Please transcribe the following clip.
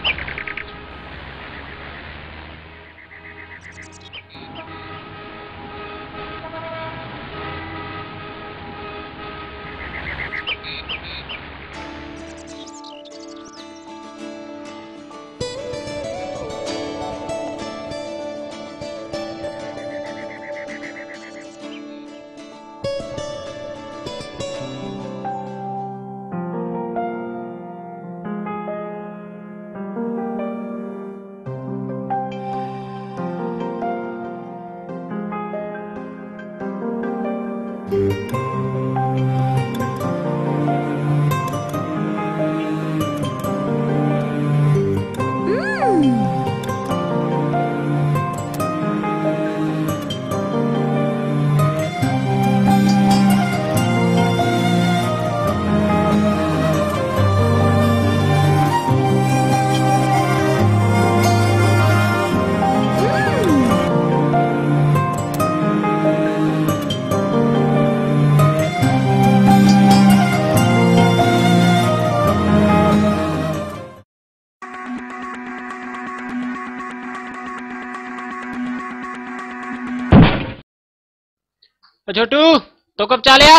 speed. छोटू तो कब चालिया